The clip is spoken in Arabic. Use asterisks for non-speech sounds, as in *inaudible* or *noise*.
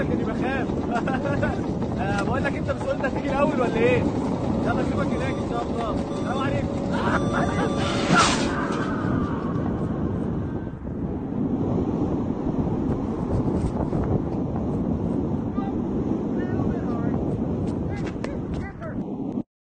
لك إني بخاف *laughs* آه، بقول لك أنت مش ده تيجي الأول ولا إيه؟